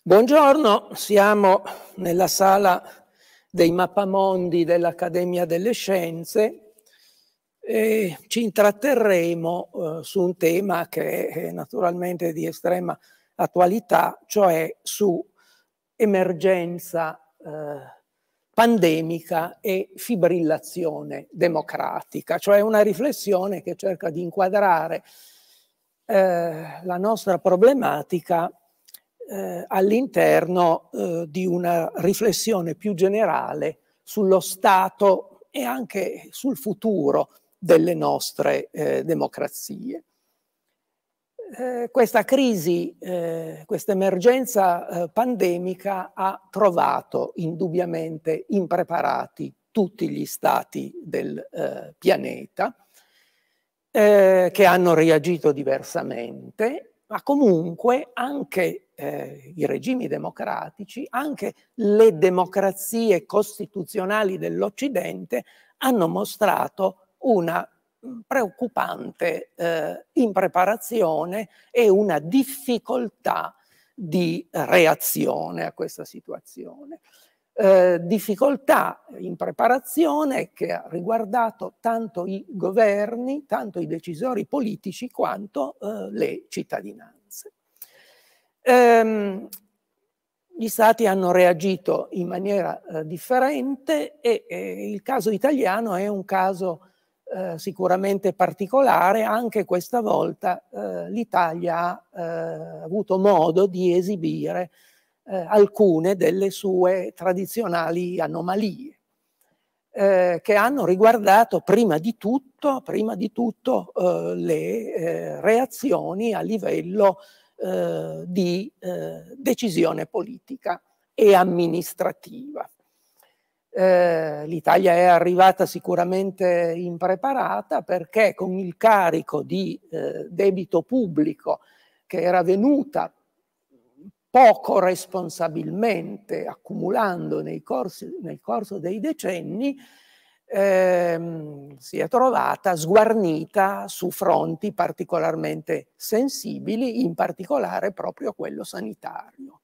Buongiorno, siamo nella sala dei mappamondi dell'Accademia delle Scienze e ci intratterremo eh, su un tema che è naturalmente di estrema attualità, cioè su emergenza eh, pandemica e fibrillazione democratica, cioè una riflessione che cerca di inquadrare eh, la nostra problematica eh, all'interno eh, di una riflessione più generale sullo stato e anche sul futuro delle nostre eh, democrazie. Eh, questa crisi, eh, questa emergenza eh, pandemica ha trovato indubbiamente impreparati tutti gli stati del pianeta che hanno reagito diversamente, ma comunque anche eh, i regimi democratici, anche le democrazie costituzionali dell'Occidente hanno mostrato una mm, preoccupante eh, impreparazione e una difficoltà di reazione a questa situazione. Eh, difficoltà in preparazione che ha riguardato tanto i governi, tanto i decisori politici quanto eh, le cittadinanze. Ehm, gli stati hanno reagito in maniera eh, differente e eh, il caso italiano è un caso eh, sicuramente particolare, anche questa volta eh, l'Italia ha eh, avuto modo di esibire eh, alcune delle sue tradizionali anomalie. che hanno riguardato prima di tutto, prima di tutto le reazioni a livello eh, di eh, decisione politica e amministrativa. Eh, L'Italia è arrivata sicuramente impreparata perché con il carico di eh, debito pubblico che era venuta poco responsabilmente accumulando nei corsi, nel corso dei decenni, ehm, si è trovata sguarnita su fronti particolarmente sensibili, in particolare proprio quello sanitario.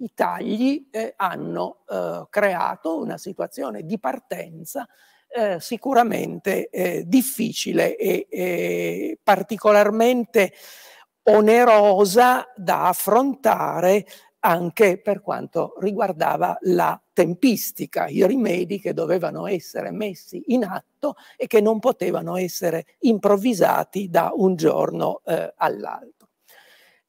I tagli eh, hanno eh, creato una situazione di partenza eh, sicuramente eh, difficile e particolarmente onerosa da affrontare anche per quanto riguardava la tempistica, i rimedi che dovevano essere messi in atto e che non potevano essere improvvisati da un giorno eh, all'altro.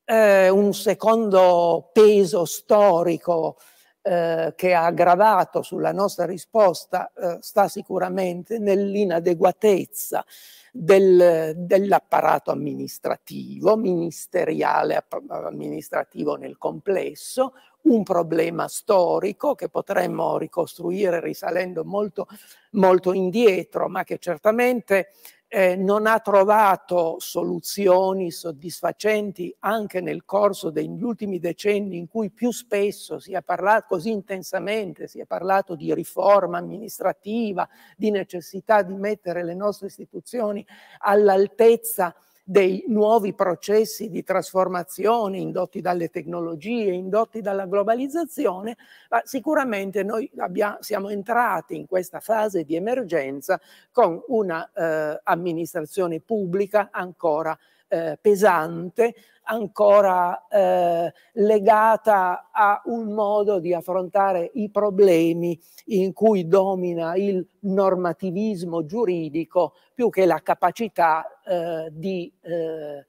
Eh, un secondo peso storico eh, che ha aggravato sulla nostra risposta eh, sta sicuramente nell'inadeguatezza del, dell'apparato amministrativo, ministeriale amministrativo nel complesso, un problema storico che potremmo ricostruire risalendo molto, molto indietro, ma che certamente eh, non ha trovato soluzioni soddisfacenti anche nel corso degli ultimi decenni in cui più spesso si è parlato così intensamente, si è parlato di riforma amministrativa, di necessità di mettere le nostre istituzioni all'altezza dei nuovi processi di trasformazione indotti dalle tecnologie, indotti dalla globalizzazione, ma sicuramente noi abbiamo, siamo entrati in questa fase di emergenza con una eh, amministrazione pubblica ancora eh, pesante, ancora eh, legata a un modo di affrontare i problemi in cui domina il normativismo giuridico più che la capacità eh, di eh,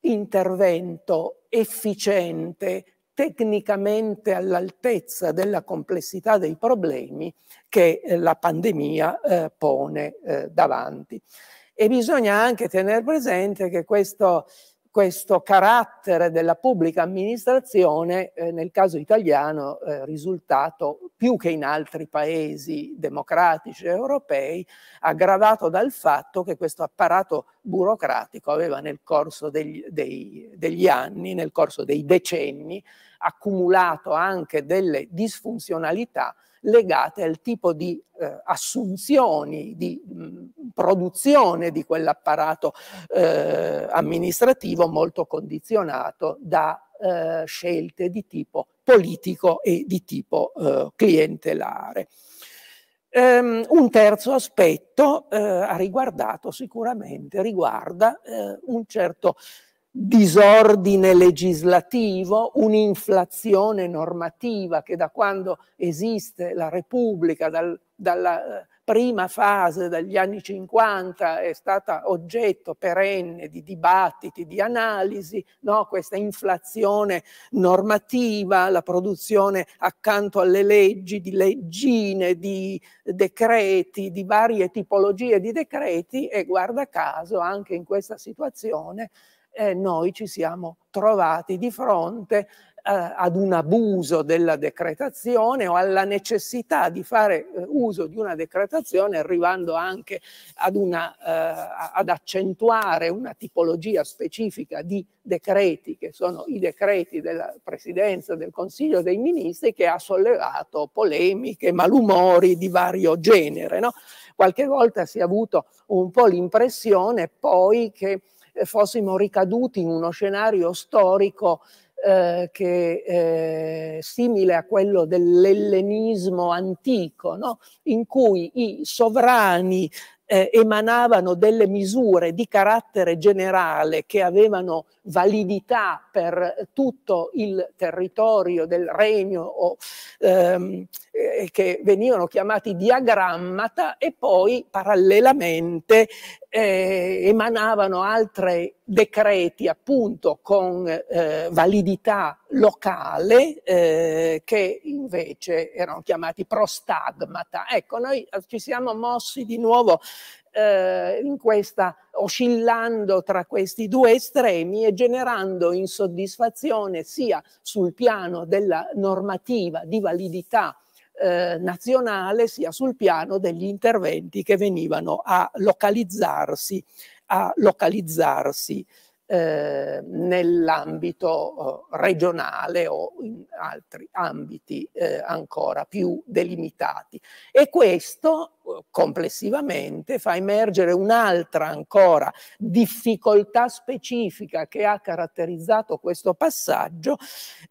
intervento efficiente tecnicamente all'altezza della complessità dei problemi che eh, la pandemia eh, pone eh, davanti. E bisogna anche tenere presente che questo, questo carattere della pubblica amministrazione eh, nel caso italiano eh, risultato più che in altri paesi democratici europei aggravato dal fatto che questo apparato burocratico aveva nel corso degli, dei, degli anni, nel corso dei decenni, accumulato anche delle disfunzionalità legate al tipo di eh, assunzioni, di mh, produzione di quell'apparato eh, amministrativo molto condizionato da eh, scelte di tipo politico e di tipo eh, clientelare. Um, un terzo aspetto uh, ha riguardato sicuramente, riguarda uh, un certo disordine legislativo, un'inflazione normativa che da quando esiste la Repubblica, dal, dalla prima fase dagli anni 50 è stata oggetto perenne di dibattiti, di analisi, no? questa inflazione normativa, la produzione accanto alle leggi di leggine, di decreti, di varie tipologie di decreti e guarda caso anche in questa situazione eh, noi ci siamo trovati di fronte eh, ad un abuso della decretazione o alla necessità di fare eh, uso di una decretazione arrivando anche ad, una, eh, ad accentuare una tipologia specifica di decreti che sono i decreti della Presidenza del Consiglio dei Ministri che ha sollevato polemiche, malumori di vario genere. No? Qualche volta si è avuto un po' l'impressione poi che eh, fossimo ricaduti in uno scenario storico eh, che è eh, simile a quello dell'ellenismo antico, no? in cui i sovrani eh, emanavano delle misure di carattere generale che avevano validità per tutto il territorio del regno o ehm, eh, che venivano chiamati diagrammata e poi parallelamente eh, emanavano altri decreti appunto con eh, validità locale eh, che invece erano chiamati prostagmata. Ecco, noi ci siamo mossi di nuovo eh, in questa, oscillando tra questi due estremi e generando insoddisfazione sia sul piano della normativa di validità eh, nazionale sia sul piano degli interventi che venivano a localizzarsi, a localizzarsi eh, nell'ambito eh, regionale o in altri ambiti eh, ancora più delimitati. E questo eh, complessivamente fa emergere un'altra ancora difficoltà specifica che ha caratterizzato questo passaggio,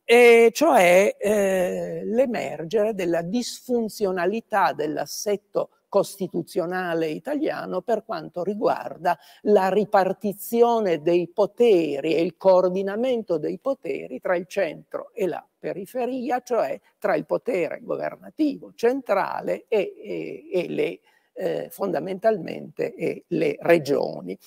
e cioè eh, l'emergere della disfunzionalità dell'assetto costituzionale italiano per quanto riguarda la ripartizione dei poteri e il coordinamento dei poteri tra il centro e la periferia, cioè tra il potere governativo centrale e, e, e le, eh, fondamentalmente e le regioni.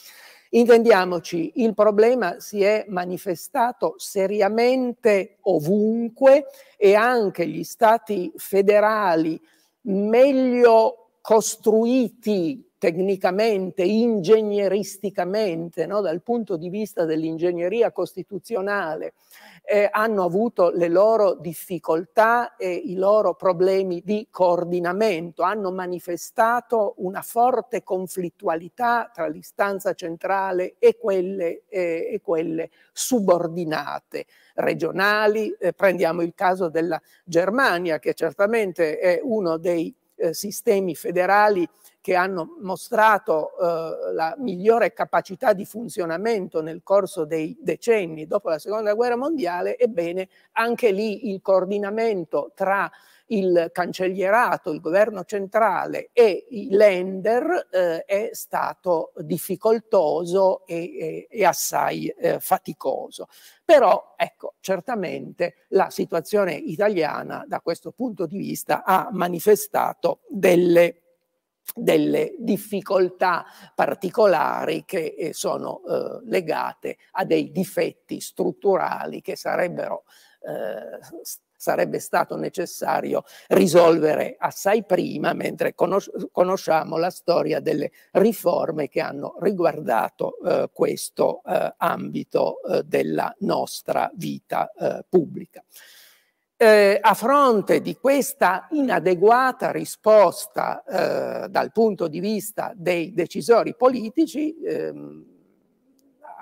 Intendiamoci, il problema si è manifestato seriamente ovunque e anche gli stati federali meglio costruiti tecnicamente, ingegneristicamente, no? dal punto di vista dell'ingegneria costituzionale, eh, hanno avuto le loro difficoltà e i loro problemi di coordinamento, hanno manifestato una forte conflittualità tra l'istanza centrale e quelle, eh, e quelle subordinate regionali. Eh, prendiamo il caso della Germania, che certamente è uno dei eh, sistemi federali che hanno mostrato eh, la migliore capacità di funzionamento nel corso dei decenni dopo la seconda guerra mondiale, ebbene anche lì il coordinamento tra il cancellierato, il governo centrale e i lender eh, è stato difficoltoso e, e, e assai eh, faticoso. Però ecco, certamente la situazione italiana da questo punto di vista ha manifestato delle delle difficoltà particolari che eh, sono eh, legate a dei difetti strutturali che sarebbero eh, sarebbe stato necessario risolvere assai prima, mentre conos conosciamo la storia delle riforme che hanno riguardato eh, questo eh, ambito eh, della nostra vita eh, pubblica. Eh, a fronte di questa inadeguata risposta eh, dal punto di vista dei decisori politici, ehm,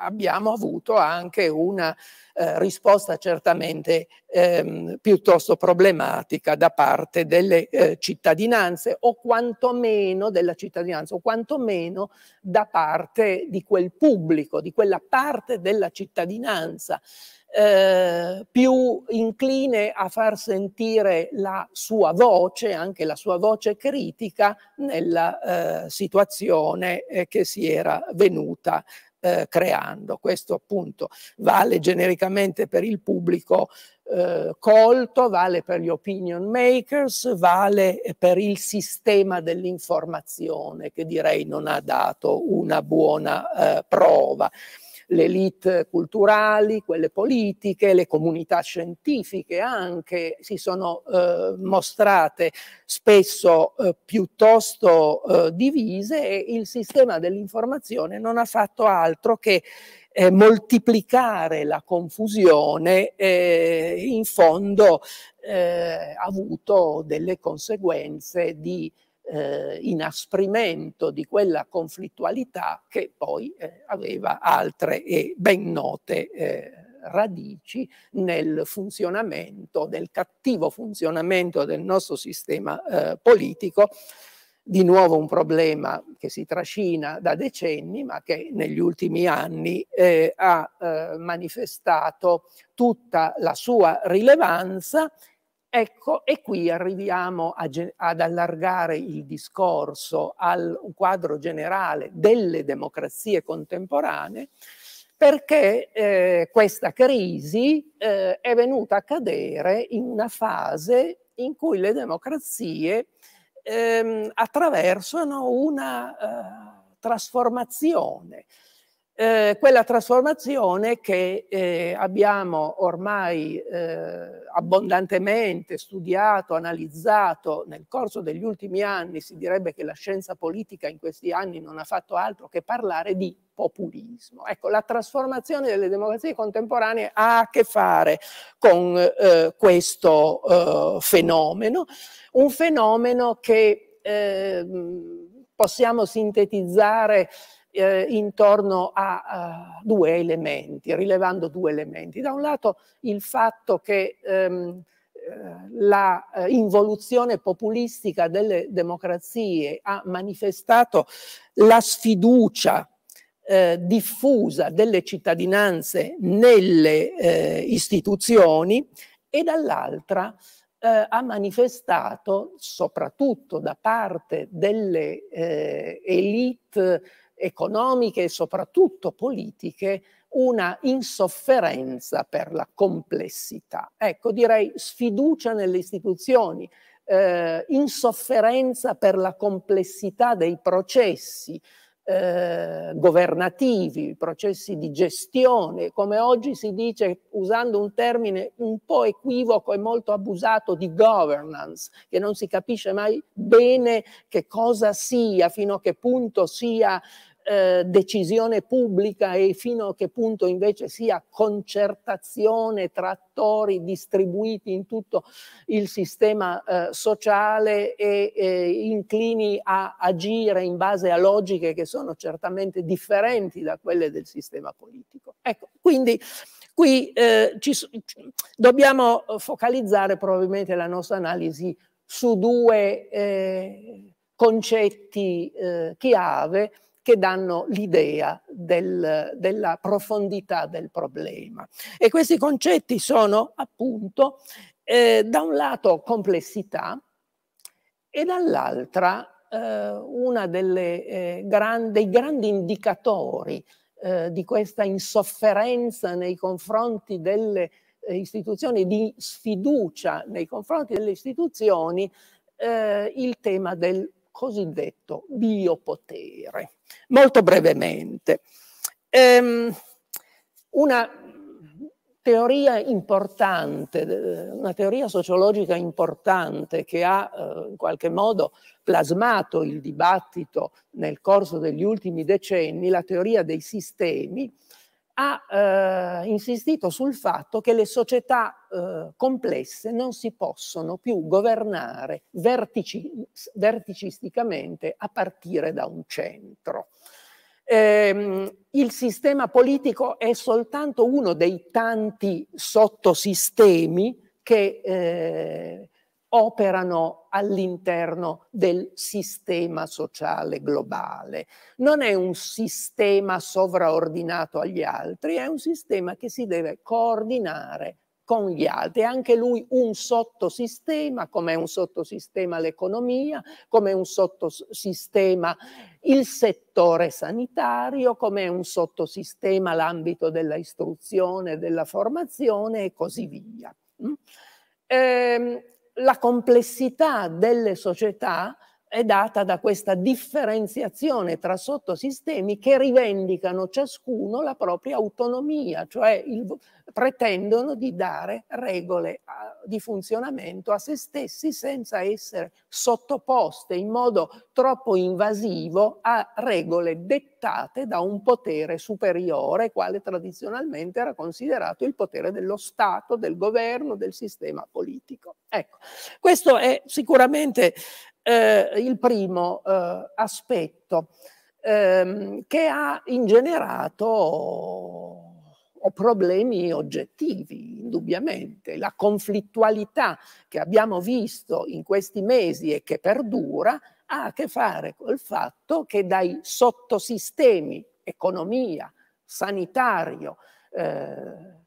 abbiamo avuto anche una eh, risposta certamente ehm, piuttosto problematica da parte delle eh, cittadinanze o quantomeno della cittadinanza o quantomeno da parte di quel pubblico, di quella parte della cittadinanza eh, più incline a far sentire la sua voce, anche la sua voce critica nella eh, situazione eh, che si era venuta eh, creando. Questo appunto vale genericamente per il pubblico eh, colto, vale per gli opinion makers, vale per il sistema dell'informazione che direi non ha dato una buona eh, prova le elite culturali, quelle politiche, le comunità scientifiche anche si sono eh, mostrate spesso eh, piuttosto eh, divise e il sistema dell'informazione non ha fatto altro che eh, moltiplicare la confusione eh, in fondo eh, ha avuto delle conseguenze di eh, inasprimento di quella conflittualità che poi eh, aveva altre e ben note eh, radici nel funzionamento, del cattivo funzionamento del nostro sistema eh, politico, di nuovo un problema che si trascina da decenni ma che negli ultimi anni eh, ha eh, manifestato tutta la sua rilevanza Ecco, e qui arriviamo a, ad allargare il discorso al quadro generale delle democrazie contemporanee, perché eh, questa crisi eh, è venuta a cadere in una fase in cui le democrazie ehm, attraversano una eh, trasformazione eh, quella trasformazione che eh, abbiamo ormai eh, abbondantemente studiato, analizzato nel corso degli ultimi anni, si direbbe che la scienza politica in questi anni non ha fatto altro che parlare di populismo. Ecco, la trasformazione delle democrazie contemporanee ha a che fare con eh, questo eh, fenomeno, un fenomeno che ehm, possiamo sintetizzare eh, intorno a, a, due elementi, rilevando due elementi. Da un lato il fatto che ehm, eh, la eh, involuzione populistica delle democrazie ha manifestato la sfiducia eh, diffusa delle cittadinanze nelle eh, istituzioni e dall'altra eh, ha manifestato soprattutto da parte delle eh, elite economiche e soprattutto politiche una insofferenza per la complessità. Ecco, direi sfiducia nelle istituzioni, eh, insofferenza per la complessità dei processi, eh, governativi, processi di gestione, come oggi si dice usando un termine un po' equivoco e molto abusato di governance, che non si capisce mai bene che cosa sia, fino a che punto sia eh, decisione pubblica e fino a che punto invece sia concertazione tra attori distribuiti in tutto il sistema eh, sociale e eh, inclini a agire in base a logiche che sono certamente differenti da quelle del sistema politico. Ecco, quindi qui eh, ci, dobbiamo focalizzare probabilmente la nostra analisi su due eh, concetti chiave che danno l'idea del, della profondità del problema. E questi concetti sono appunto eh, da un lato complessità e dall'altra eh, uno eh, gran, dei grandi indicatori eh, di questa insofferenza nei confronti delle eh, istituzioni, di sfiducia nei confronti delle istituzioni, eh, il tema del cosiddetto biopotere. Molto brevemente, ehm, una teoria importante, una teoria sociologica importante che ha eh, in qualche modo plasmato il dibattito nel corso degli ultimi decenni, la teoria dei sistemi, ha eh, insistito sul fatto che le società eh, complesse non si possono più governare vertici, verticisticamente a partire da un centro. ehm, il sistema politico è soltanto uno dei tanti sottosistemi che eh, operano all'interno del sistema sociale globale. Non è un sistema sovraordinato agli altri, è un sistema che si deve coordinare con gli altri. Anche lui un sottosistema, come è un sottosistema l'economia, come è un sottosistema il settore sanitario, come è un sottosistema l'ambito della istruzione, della formazione e così via. Mm? Ehm, la complessità delle società è data da questa differenziazione tra sottosistemi che rivendicano ciascuno la propria autonomia, cioè il, pretendono di dare regole a, di funzionamento a se stessi senza essere sottoposte in modo troppo invasivo a regole dettate da un potere superiore, quale tradizionalmente era considerato il potere dello Stato, del governo, del sistema politico. Ecco, questo è sicuramente eh, il primo eh, aspetto ehm, che ha ingenerato problemi oggettivi, indubbiamente. La conflittualità che abbiamo visto in questi mesi e che perdura ha a che fare col fatto che dai sottosistemi economia, sanitario, eh, eh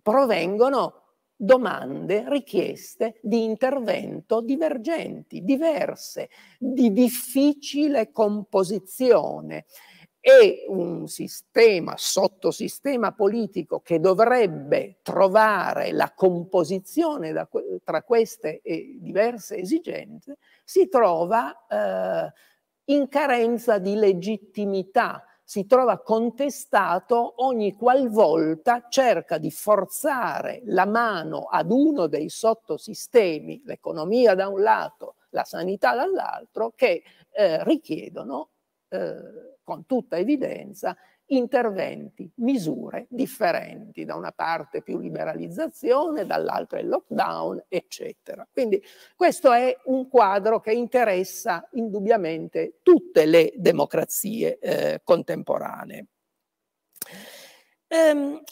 provengono domande, richieste di intervento divergenti, diverse, di difficile composizione. E un sistema, sottosistema politico che dovrebbe trovare la composizione da, tra queste diverse esigenze, si trova eh, in carenza di legittimità si trova contestato ogni qualvolta cerca di forzare la mano ad uno dei sottosistemi, l'economia da un lato, la sanità dall'altro, che eh, richiedono eh, con tutta evidenza interventi, misure differenti, da una parte più liberalizzazione, dall'altra il lockdown, eccetera. Quindi questo è un quadro che interessa indubbiamente tutte le democrazie eh, contemporanee. Ehm,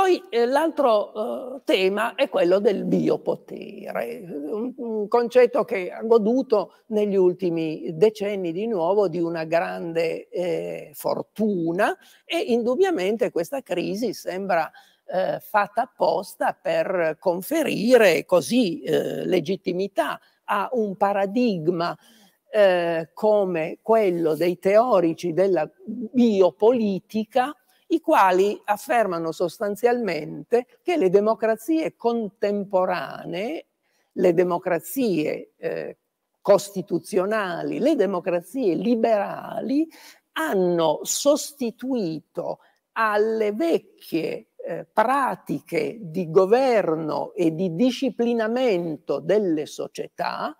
poi eh, l'altro eh, tema è quello del biopotere, un, un, concetto che ha goduto negli ultimi decenni di nuovo di una grande eh, fortuna e indubbiamente questa crisi sembra eh, fatta apposta per conferire così eh, legittimità a un paradigma eh, come quello dei teorici della biopolitica i quali affermano sostanzialmente che le democrazie contemporanee, le democrazie eh, costituzionali, le democrazie liberali hanno sostituito alle vecchie eh, pratiche di governo e di disciplinamento delle società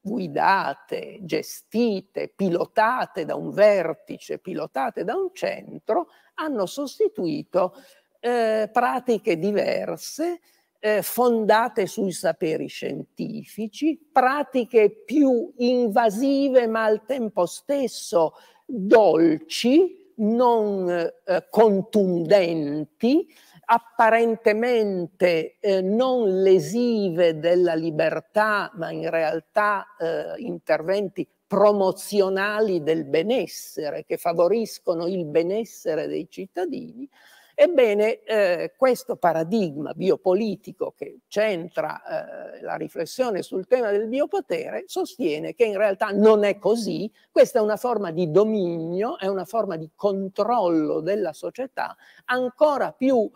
guidate, gestite, pilotate da un vertice, pilotate da un centro, hanno sostituito eh, pratiche diverse, eh, fondate sui saperi scientifici, pratiche più invasive ma al tempo stesso dolci, non eh, contundenti, apparentemente eh, non lesive della libertà, ma in realtà eh, interventi promozionali del benessere, che favoriscono il benessere dei cittadini, Ebbene, eh, questo paradigma biopolitico che centra eh, la riflessione sul tema del biopotere sostiene che in realtà non è così, questa è una forma di dominio, è una forma di controllo della società ancora più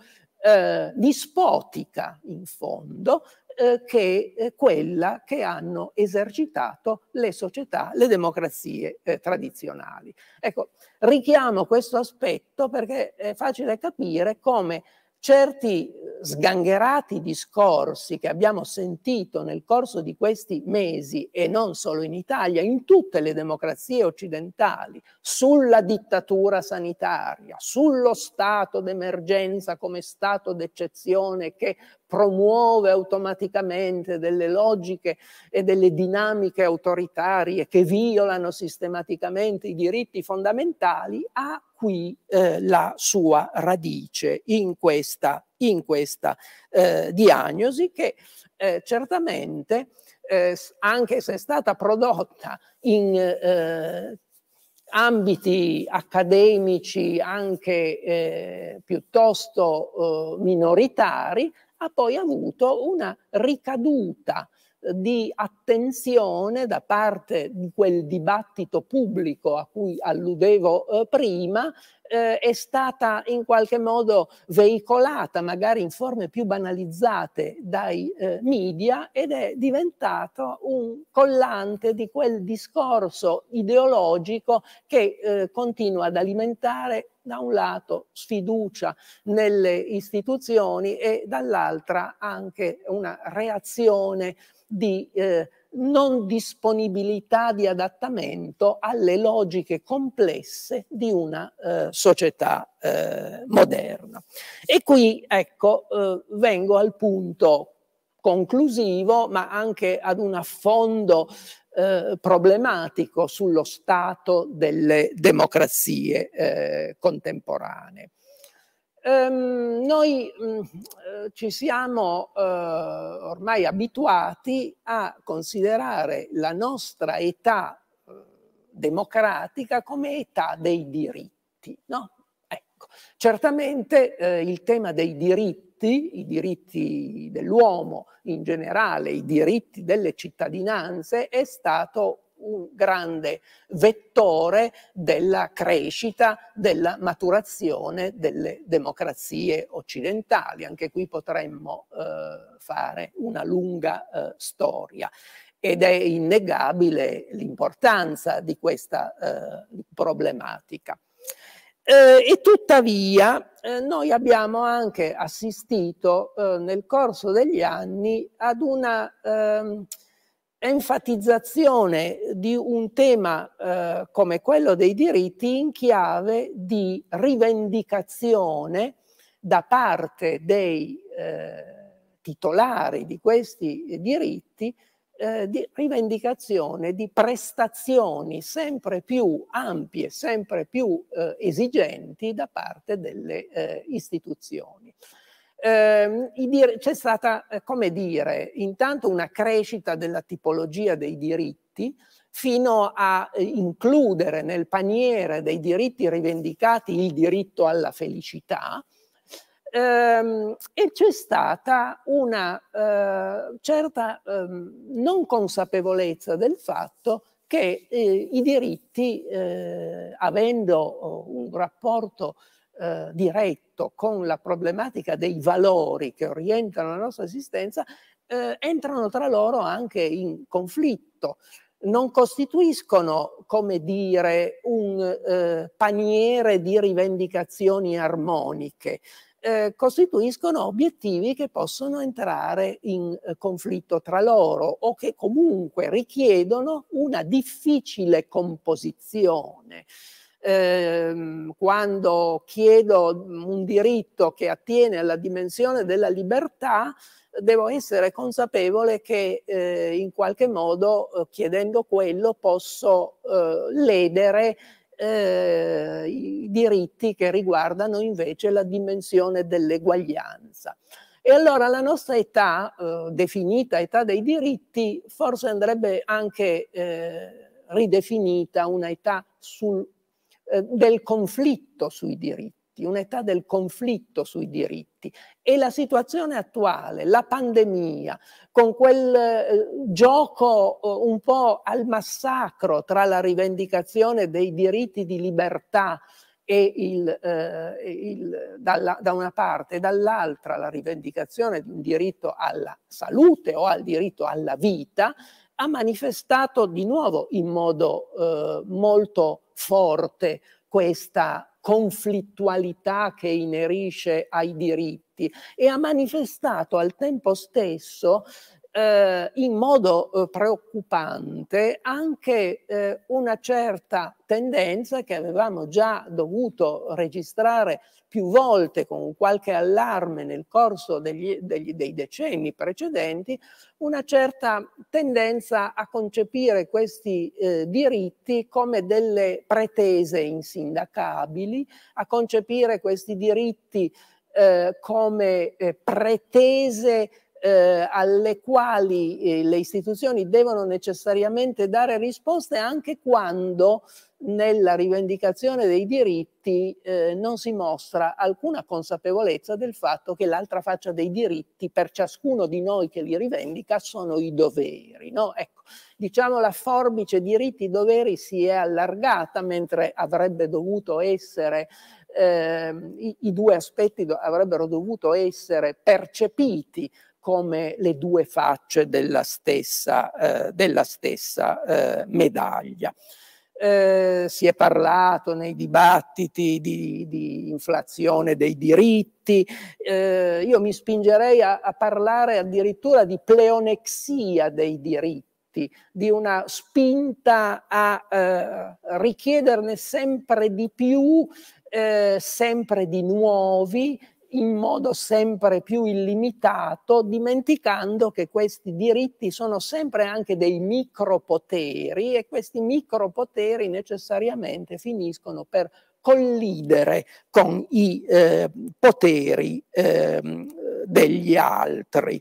eh, dispotica in fondo eh, che eh, quella che hanno esercitato le società, le democrazie eh, tradizionali. Ecco, richiamo questo aspetto perché è facile capire come certi sgangherati discorsi che abbiamo sentito nel corso di questi mesi e non solo in Italia, in tutte le democrazie occidentali, sulla dittatura sanitaria, sullo stato d'emergenza come stato d'eccezione che promuove automaticamente delle logiche e delle dinamiche autoritarie che violano sistematicamente i diritti fondamentali, ha qui eh, la sua radice in questa, in questa eh, diagnosi che eh, certamente, eh, anche se è stata prodotta in eh, ambiti accademici anche eh, piuttosto eh, minoritari, ha poi avuto una ricaduta di attenzione da parte di quel dibattito pubblico a cui alludevo eh, prima, eh, è stata in qualche modo veicolata, magari in forme più banalizzate dai eh, media ed è diventato un collante di quel discorso ideologico che eh, continua ad alimentare da un lato sfiducia nelle istituzioni e dall'altra anche una reazione di eh, non disponibilità di adattamento alle logiche complesse di una eh, società eh, moderna. E qui, ecco, eh, vengo al punto conclusivo, ma anche ad un affondo eh, problematico sullo stato delle democrazie eh, contemporanee. Um, noi um, ci siamo uh, ormai abituati a considerare la nostra età uh, democratica come età dei diritti. No? Ecco. Certamente uh, il tema dei diritti, i diritti dell'uomo in generale, i diritti delle cittadinanze è stato un grande vettore della crescita, della maturazione delle democrazie occidentali. Anche qui potremmo eh, fare una lunga eh, storia ed è innegabile l'importanza di questa eh, problematica. Eh, e tuttavia eh, noi abbiamo anche assistito eh, nel corso degli anni ad una ehm, enfatizzazione di un tema eh, come quello dei diritti in chiave di rivendicazione da parte dei eh, titolari di questi diritti eh, di rivendicazione di prestazioni sempre più ampie, sempre più eh, esigenti da parte delle eh, istituzioni eh, c'è stata, eh, come dire, intanto una crescita della tipologia dei diritti fino a eh, includere nel paniere dei diritti rivendicati il diritto alla felicità, ehm, e c'è stata una eh, certa ehm, non consapevolezza del fatto che i diritti, avendo oh, un rapporto eh, diretto con la problematica dei valori che orientano la nostra esistenza, eh, entrano tra loro anche in conflitto. Non costituiscono, come dire, un eh, paniere di rivendicazioni armoniche, eh, costituiscono obiettivi che possono entrare in eh, conflitto tra loro o che comunque richiedono una difficile composizione eh, quando chiedo un diritto che attiene alla dimensione della libertà, devo essere consapevole che eh, in qualche modo eh, chiedendo quello posso eh, ledere eh, i diritti che riguardano invece la dimensione dell'eguaglianza. E allora la nostra età, eh, definita età dei diritti, forse andrebbe anche ridefinita una età sul eh, del conflitto sui diritti, un'età del conflitto sui diritti. E la situazione attuale, la pandemia, con quel eh, gioco eh, un po' al massacro tra la rivendicazione dei diritti di libertà e il, eh, il, dalla, da una parte e dall'altra la rivendicazione di un diritto alla salute o al diritto alla vita, ha manifestato di nuovo in modo eh, molto forte questa conflittualità che inerisce ai diritti e ha manifestato al tempo stesso eh, in modo eh, preoccupante anche eh, una certa tendenza che avevamo già dovuto registrare più volte con qualche allarme nel corso degli, degli, dei decenni precedenti, una certa tendenza a concepire questi eh, diritti come delle pretese insindacabili, a concepire questi diritti eh, come eh, pretese eh, alle quali eh, le istituzioni devono necessariamente dare risposte anche quando nella rivendicazione dei diritti eh, non si mostra alcuna consapevolezza del fatto che l'altra faccia dei diritti per ciascuno di noi che li rivendica sono i doveri. No? Ecco, diciamo la forbice diritti-doveri si è allargata mentre avrebbe dovuto essere eh, i, i, due aspetti do, avrebbero dovuto essere percepiti come le due facce della stessa, eh, della stessa eh, medaglia. Eh, si è parlato nei dibattiti di, di inflazione dei diritti, eh, io mi spingerei a, a, parlare addirittura di pleonexia dei diritti, di una spinta a eh, richiederne sempre di più, eh, sempre di nuovi, in modo sempre più illimitato, dimenticando che questi diritti sono sempre anche dei micropoteri e questi micropoteri necessariamente finiscono per collidere con i eh, poteri eh, degli altri.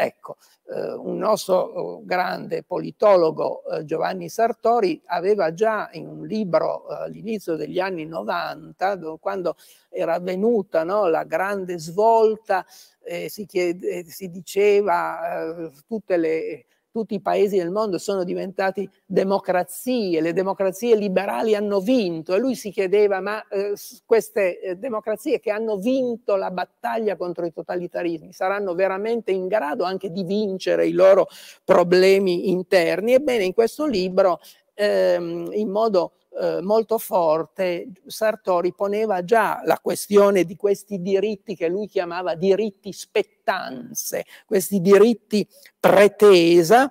Ecco, eh, un nostro eh, grande politologo eh, Giovanni Sartori aveva già in un libro all'inizio degli anni 90, quando era avvenuta no, la grande svolta, si, chiede, si, diceva tutte le tutti i paesi del mondo sono diventati democrazie, le democrazie liberali hanno vinto e lui si chiedeva ma eh, queste eh, democrazie che hanno vinto la battaglia contro i totalitarismi saranno veramente in grado anche di vincere i loro problemi interni? Ebbene in questo libro ehm, in modo eh, molto forte, Sartori poneva già la questione di questi diritti che lui chiamava diritti spettanze, questi diritti pretesa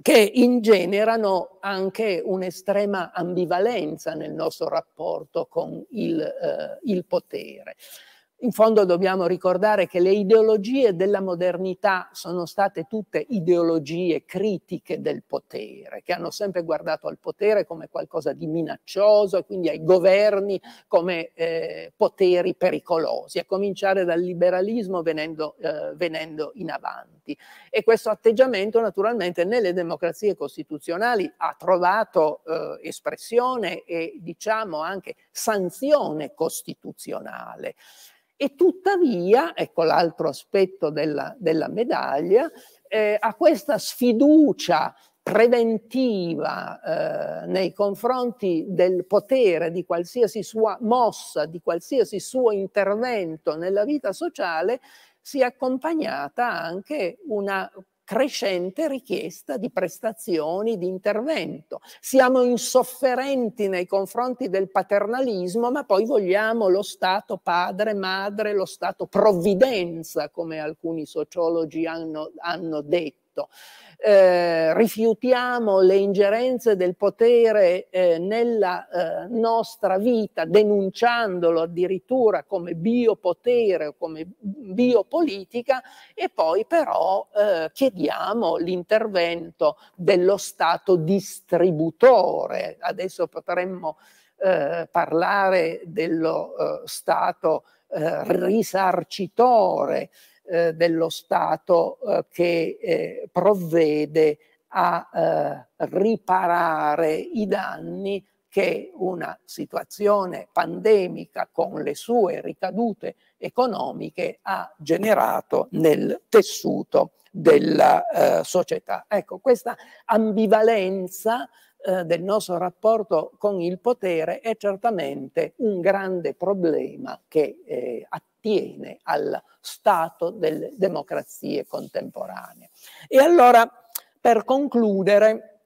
che ingenerano anche un'estrema ambivalenza nel nostro rapporto con il, eh, il potere. In fondo dobbiamo ricordare che le ideologie della modernità sono state tutte ideologie critiche del potere, che hanno sempre guardato al potere come qualcosa di minaccioso e quindi ai governi come eh, poteri pericolosi, a cominciare dal liberalismo venendo, eh, venendo in avanti. E questo atteggiamento naturalmente nelle democrazie costituzionali ha trovato eh, espressione e diciamo anche sanzione costituzionale. E tuttavia, ecco l'altro aspetto della, della medaglia, eh, a questa sfiducia preventiva eh, nei confronti del potere, di qualsiasi sua mossa, di qualsiasi suo intervento nella vita sociale, si è accompagnata anche una crescente richiesta di prestazioni di intervento. Siamo insofferenti nei confronti del paternalismo, ma poi vogliamo lo Stato padre, madre, lo Stato provvidenza, come alcuni sociologi hanno, hanno detto eh, rifiutiamo le ingerenze del potere eh, nella eh, nostra vita, denunciandolo addirittura come biopotere o come biopolitica e poi però eh, chiediamo l'intervento dello Stato distributore. Adesso potremmo eh, parlare dello eh, Stato risarcitore, eh, dello Stato eh, che eh, provvede a eh, riparare i danni che una situazione pandemica con le sue ricadute economiche ha generato nel tessuto della eh, società. Ecco, questa ambivalenza eh, del nostro rapporto con il potere è certamente un grande problema che eh, attiene al stato delle democrazie contemporanee. E allora, per concludere,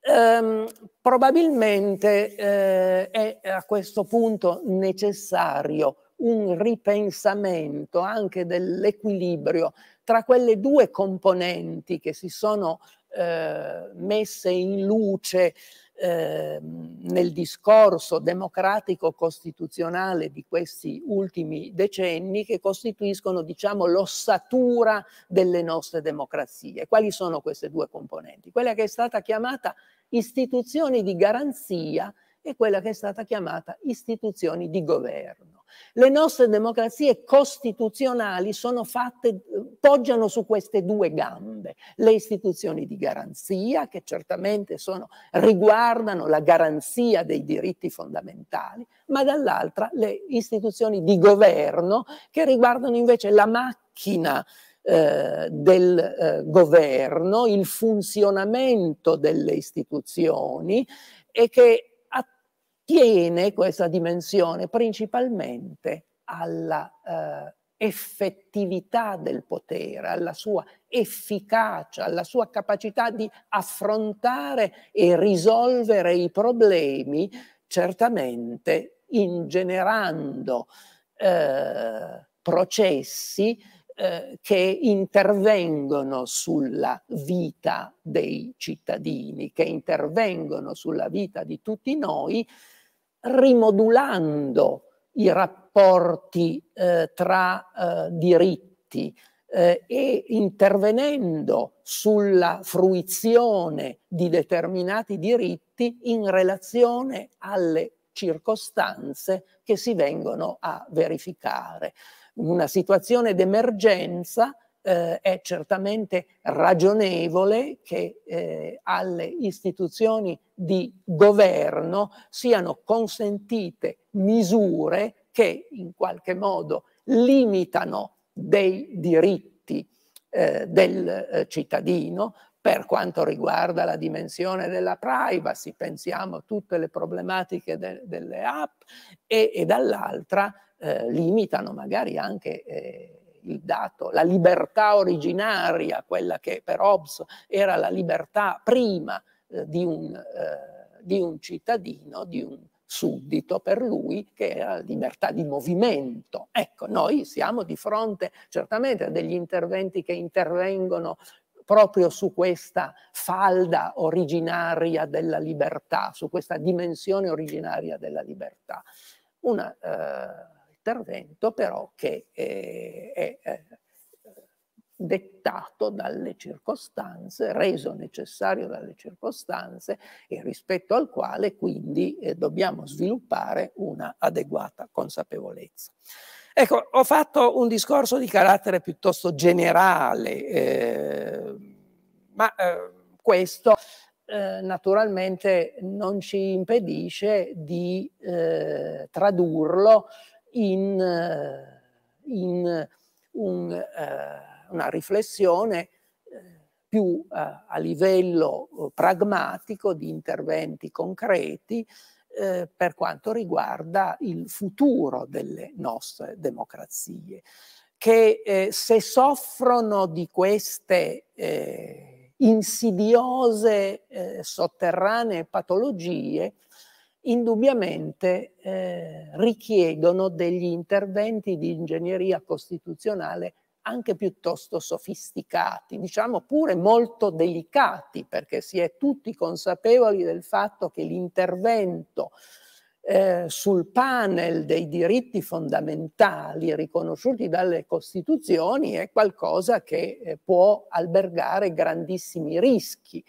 ehm, probabilmente eh, è a questo punto necessario un ripensamento anche dell'equilibrio tra quelle due componenti che si sono eh, messe in luce eh, nel discorso democratico costituzionale di questi ultimi decenni che costituiscono diciamo l'ossatura delle nostre democrazie. Quali sono queste due componenti? Quella che è stata chiamata istituzioni di garanzia e quella che è stata chiamata istituzioni di governo. Le nostre democrazie costituzionali sono fatte, poggiano su queste due gambe, le istituzioni di garanzia, che certamente sono, riguardano la garanzia dei diritti fondamentali, ma dall'altra le istituzioni di governo, che riguardano invece la macchina eh, del eh, governo, il funzionamento delle istituzioni e che tiene questa dimensione principalmente alla eh, effettività del potere, alla sua efficacia, alla sua capacità di affrontare e risolvere i problemi, certamente ingenerando eh, processi eh, che intervengono sulla vita dei cittadini, che intervengono sulla vita di tutti noi, rimodulando i rapporti eh, tra eh, diritti eh, e intervenendo sulla fruizione di determinati diritti in relazione alle circostanze che si vengono a verificare. Una situazione d'emergenza eh, è certamente ragionevole che eh, alle istituzioni di governo siano consentite misure che in qualche modo limitano dei diritti eh, del eh, cittadino. Per quanto riguarda la dimensione della privacy, pensiamo a tutte le problematiche de delle app e, e dall'altra eh, limitano magari anche eh, il dato, la libertà originaria, quella che per Hobbes era la libertà prima eh, di, un, eh, di un cittadino, di un suddito per lui che era libertà di movimento. Ecco, noi siamo di fronte certamente a degli interventi che intervengono proprio su questa falda originaria della libertà, su questa dimensione originaria della libertà. Una, eh, intervento però che eh, è, è dettato dalle circostanze, reso necessario dalle circostanze e rispetto al quale quindi eh, dobbiamo sviluppare una adeguata consapevolezza. Ecco, ho fatto un discorso di carattere piuttosto generale, eh, ma eh, questo eh, naturalmente non ci impedisce di eh, tradurlo in, eh, in un, eh, una riflessione eh, più a livello pragmatico di interventi concreti eh, per quanto riguarda il futuro delle nostre democrazie, che eh, se soffrono di queste eh, insidiose sotterranee patologie, indubbiamente eh, richiedono degli interventi di ingegneria costituzionale anche piuttosto sofisticati, diciamo pure molto delicati, perché si è tutti consapevoli del fatto che l'intervento eh, sul panel dei diritti fondamentali riconosciuti dalle Costituzioni è qualcosa che eh, può albergare grandissimi rischi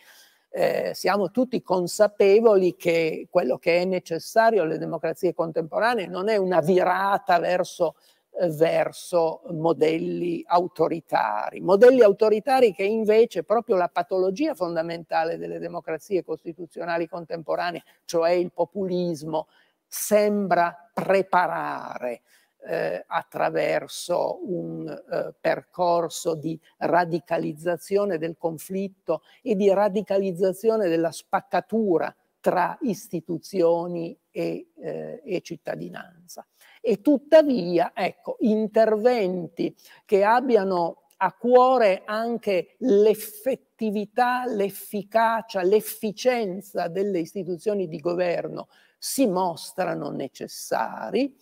eh, siamo tutti consapevoli che quello che è necessario alle democrazie contemporanee non è una virata verso, eh, verso modelli autoritari, modelli autoritari che invece proprio la patologia fondamentale delle democrazie costituzionali contemporanee, cioè il populismo, sembra preparare eh, attraverso un eh, percorso di radicalizzazione del conflitto e di radicalizzazione della spaccatura tra istituzioni e, eh, e cittadinanza. E tuttavia, ecco, interventi che abbiano a cuore anche l'effettività, l'efficacia, l'efficienza delle istituzioni di governo si mostrano necessari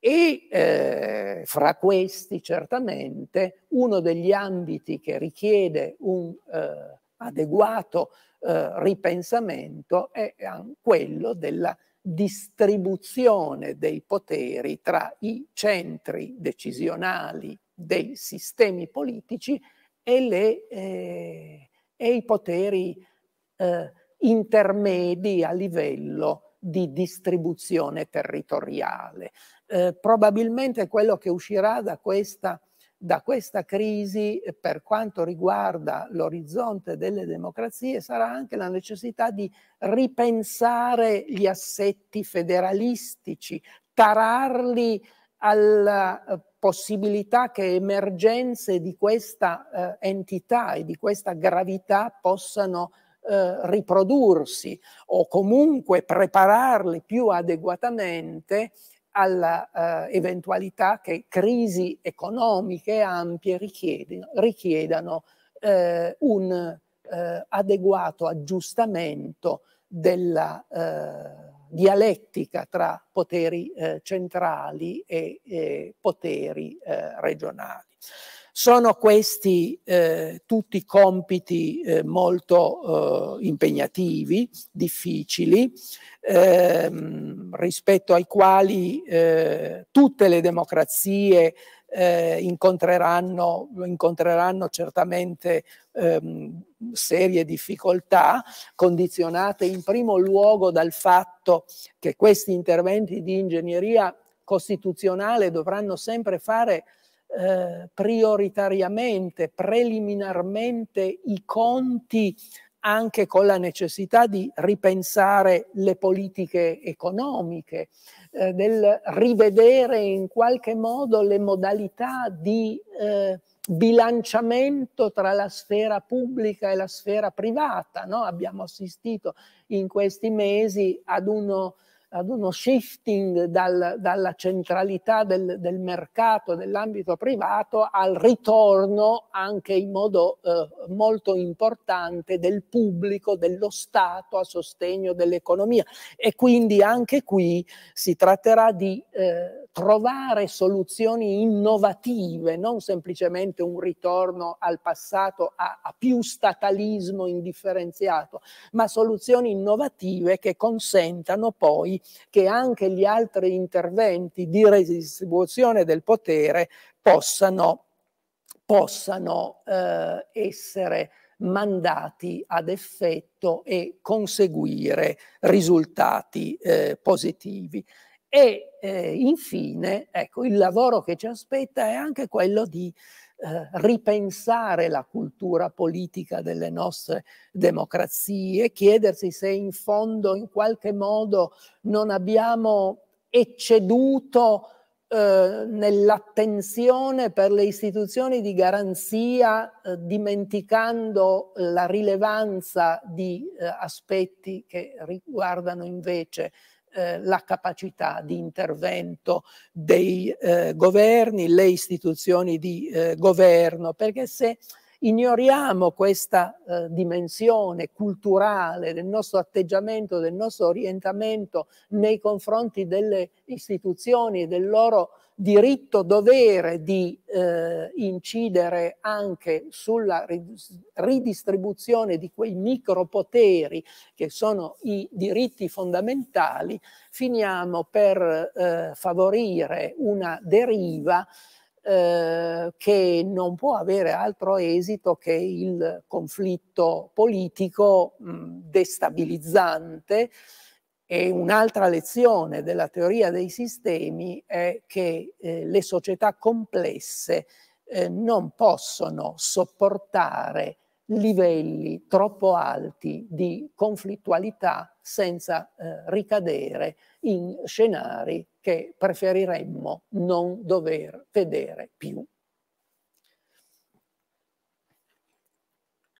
e eh, fra questi certamente uno degli ambiti che richiede un eh, adeguato eh, ripensamento è quello della distribuzione dei poteri tra i centri decisionali dei sistemi politici e, le, eh, e i poteri eh, intermedi a livello di distribuzione territoriale. Eh, probabilmente quello che uscirà da questa, da questa crisi per quanto riguarda l'orizzonte delle democrazie sarà anche la necessità di ripensare gli assetti federalistici, tararli alla eh, possibilità che emergenze di questa eh, entità e di questa gravità possano eh, riprodursi o comunque prepararli più adeguatamente alla eh, che crisi economiche ampie richiedano, richiedano eh, un eh, adeguato aggiustamento della eh, dialettica tra poteri eh, centrali e poteri eh, regionali. Sono questi eh, tutti compiti eh, molto eh, impegnativi, difficili, ehm, rispetto ai quali tutte le democrazie eh, incontreranno, incontreranno, certamente ehm, serie difficoltà, condizionate in primo luogo dal fatto che questi interventi di ingegneria costituzionale dovranno sempre fare eh, prioritariamente, preliminarmente i conti anche con la necessità di ripensare le politiche economiche, eh, del rivedere in qualche modo le modalità di eh, bilanciamento tra la sfera pubblica e la sfera privata. No? Abbiamo assistito in questi mesi ad uno ad uno shifting dal, dalla centralità del, del mercato, dell'ambito privato, al ritorno anche in modo eh, molto importante del pubblico, dello Stato a sostegno dell'economia. E quindi anche qui si tratterà di eh, trovare soluzioni innovative, non semplicemente un ritorno al passato a, a più statalismo indifferenziato, ma soluzioni innovative che consentano poi che anche gli altri interventi di redistribuzione del potere possano, possano eh, essere mandati ad effetto e conseguire risultati eh, positivi. E eh, infine, ecco, il lavoro che ci aspetta è anche quello di eh, ripensare la cultura politica delle nostre democrazie, chiedersi se in fondo in qualche modo non abbiamo ecceduto eh, nell'attenzione per le istituzioni di garanzia, eh, dimenticando la rilevanza di eh, aspetti che riguardano invece eh, la capacità di intervento dei eh, governi, le istituzioni di eh, governo, perché se ignoriamo questa eh, dimensione culturale del nostro atteggiamento, del nostro orientamento nei confronti delle istituzioni e del loro diritto dovere di eh, incidere anche sulla ridistribuzione di quei micropoteri che sono i diritti fondamentali, finiamo per eh, favorire una deriva eh, che non può avere altro esito che il conflitto politico mh, destabilizzante e un'altra lezione della teoria dei sistemi è che eh, le società complesse eh, non possono sopportare livelli troppo alti di conflittualità senza eh, ricadere in scenari che preferiremmo non dover vedere più.